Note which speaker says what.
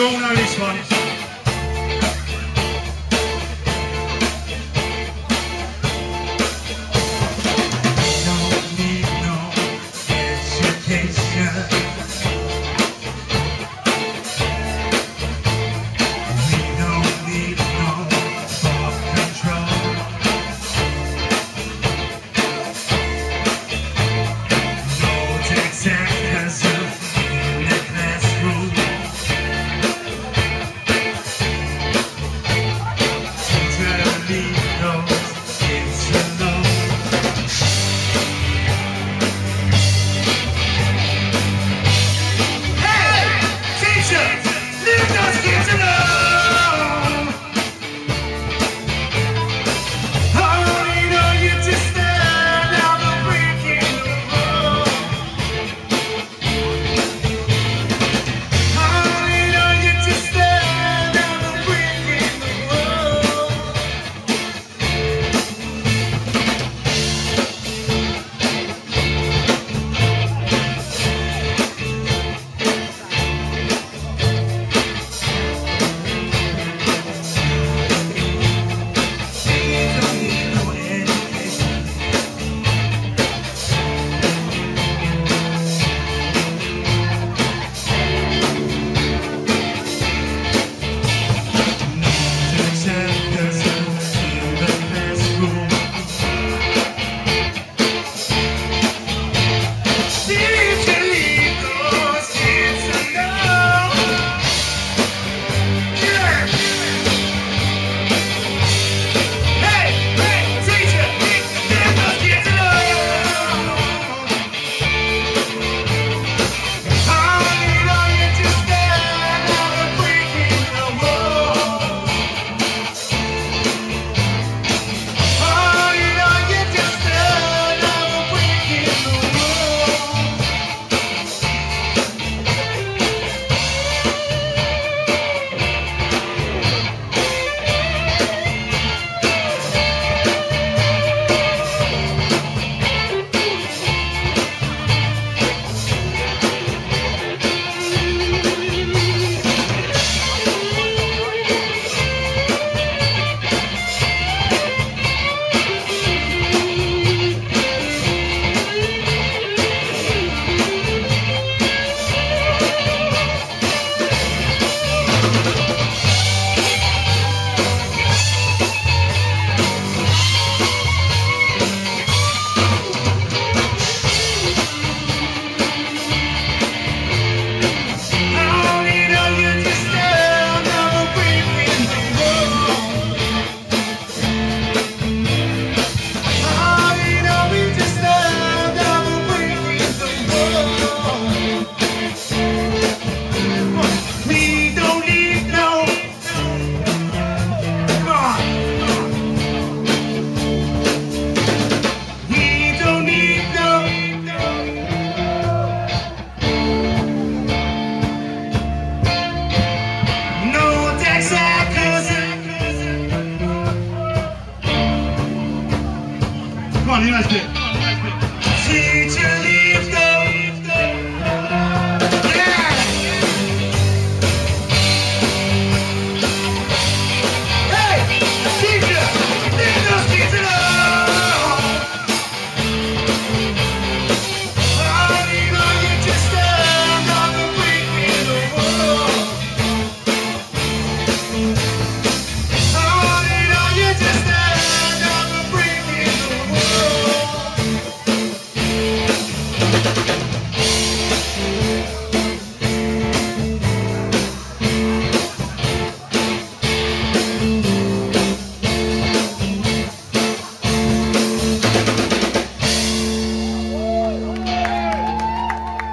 Speaker 1: You all know this one. を見まして。